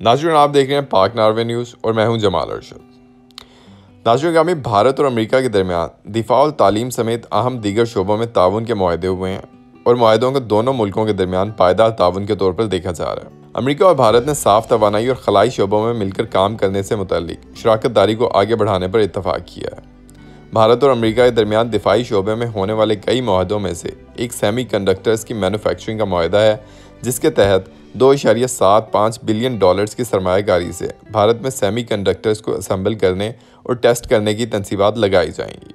नाजरन, आप देख रहे हैं पाक नारवे न्यूज़ और मैं हूँ जमाल अरशद। नाजरन गामी भारत और अमेरिका के दरमियान दिफा और तालीम समेत अहम दीगर शोबों में ताउन के माहे हुए हैं और माहों को दोनों मुल्कों के दरमियान पायदार ताउन के तौर पर देखा जा रहा है। अमेरिका और भारत ने साफ़ तोानाई और खलाई शोबों में मिलकर काम करने से मुतलिक शराकत दारी को आगे बढ़ाने पर इतफाक़ किया है। भारत और अमेरिका के दरमियान दिफाई शोबे में होने वाले कई माहों में से एक सेमी कंडक्टर्स की मैनुफैक्चरिंग का माहा है जिसके तहत दो इशारिया सात पाँच बिलियन डॉलर्स की सरमाकारी से भारत में सेमी कंडक्टर्स को असम्बल करने और टेस्ट करने की तनसीबात लगाई जाएँगी।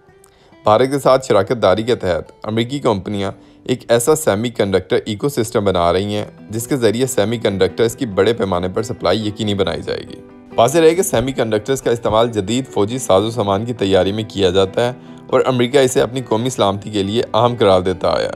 भारत के साथ शराकत दारी के तहत अमरीकी कंपनियाँ एक ऐसा सेमी कंडक्टर इको सिस्टम बना रही हैं, जिसके ज़रिए सेमी कंडक्टर्स की बड़े पैमाने पर सप्लाई यकीनी बनाई जाएगी। वाज रहे कि सेमी कंडक्टर्स का इस्तेमाल जदीद फौजी साजो सामान की तैयारी में किया जाता है और अमरीका इसे अपनी कौमी सलामती के लिए अहम करार देता आया।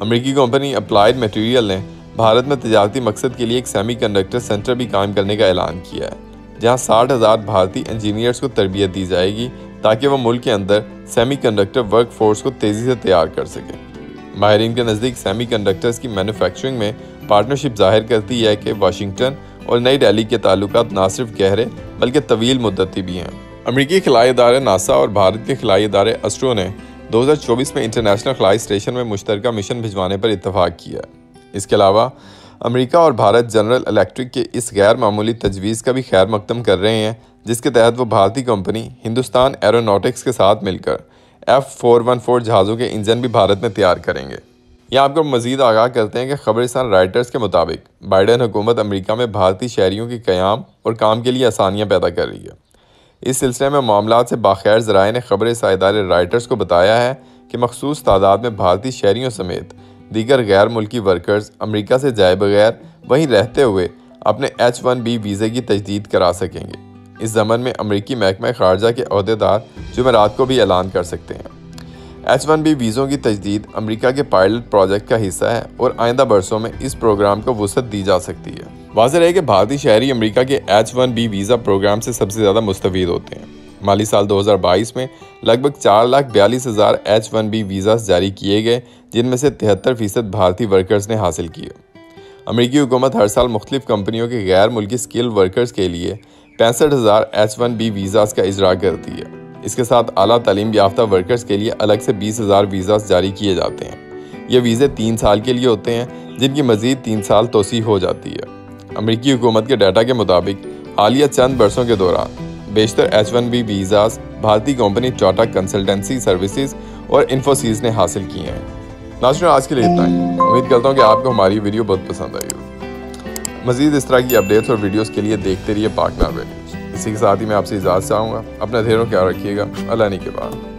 अमरीकी कंपनी अप्लाइड मटेरियल ने भारत में तजारती मकसद के लिए एक सेमी कंडक्टर सेंटर भी कायम करने का ऐलान किया है, जहाँ साठ हज़ार भारतीय इंजीनियर्स को तरबियत दी जाएगी, ताकि वह मुल्क के अंदर सेमी कंडक्टर वर्क फोर्स को तेज़ी से तैयार कर सकें। माहरीन के नज़दीक सेमी कंडक्टर्स की मैनुफैक्चरिंग में पार्टनरशिप ज़ाहिर करती है कि वाशिंगटन और नई दिल्ली के ताल्लुक ना सिर्फ़ गहरे, बल्कि तवील मुद्दती भी हैं। अमरीकी खलाई इदारे नासा और भारत के खलाई इदारे अस्ट्रो ने 2024 में इंटरनेशनल खलाई स्टेशन में मुश्तर मिशन भिजवाने पर इतफाक़ किया इसके अलावा, अमेरिका और भारत जनरल इलेक्ट्रिक के इस गैर मामूली तजवीज़ का भी खैर मकदम कर रहे हैं, जिसके तहत वो भारतीय कंपनी, हिंदुस्तान एरोनॉटिक्स के साथ मिलकर एफ़ फोर वन फोर जहाज़ों के इंजन भी भारत में तैयार करेंगे। यहाँ आपको मजीद आगाह करते हैं कि खबरस्तान राइटर्स के मुताबिक, बाइडन हुकूमत अमरीका में भारतीय शहरीों के क्याम और काम के लिए आसानियाँ पैदा कर रही है। इस सिलसिले में मामला से बाखैर जराए ने खबर साइदार राइटर्स को बताया है कि मखसूस तादाद में भारतीय शहरीों समेत दीगर गैर मुल्की वर्कर्स अमरीका से जाए बगैर वहीं रहते हुए अपने एच वन बी वीज़े की तजदीद करा सकेंगे। इस जमन में अमरीकी महकमा खारजा के अहदेदार जुमेरात को भी ऐलान कर सकते हैं। एच वन बी वीज़ों की तजदीद अमरीका के पायलट प्रोजेक्ट का हिस्सा है और आइंदा बरसों में इस प्रोग्राम को वसत दी जा सकती है। वाजह है कि भारतीय शहरी अमरीका के H one B visa programme से सबसे ज़्यादा मुस्तफ़ होते हैं। माली साल 2022 में लगभग चार लाख बयालीस हज़ार एच वन बी वीज़ा जारी किए गए, जिनमें से तिहत्तर फ़ीसद भारतीय वर्कर्स ने हासिल किए। अमरीकी हुकूमत हर साल मुख्तलिफ़ कंपनियों के गैर मुल्की स्किल वर्कर्स के लिए पैंसठ हज़ार एच वन बी वीज़ाज का इजरा करती है। इसके साथ अली तलीम याफ्ता वर्कर्स के लिए अलग से बीस हज़ार वीज़ाज जारी किए जाते हैं। ये वीज़े तीन साल के लिए होते हैं, जिनकी मज़ीद तीन साल तोसी हो जाती है। अमरीकी हुकूमत के डाटा के मुताबिक, हालिया चंद बरसों के दौरान बेशतर एच वन बी वीज़ाज भारतीय कंपनी टाटा कंसल्टेंसी सर्विसेज़ और इन्फोसिस ने हासिल किए हैं। नाजन आज के लिए इतना ही। उम्मीद करता हूँ कि आपको हमारी वीडियो बहुत पसंद आई हो मजीद इस तरह की अपडेट्स और वीडियोज़ के लिए देखते रहिए पार्टनर वीडियोज़ इसी के साथ ही मैं आपसे इजाज़त चाहूँगा। अपना धैर्य ख्याल रखिएगा। अल्लाह के बाद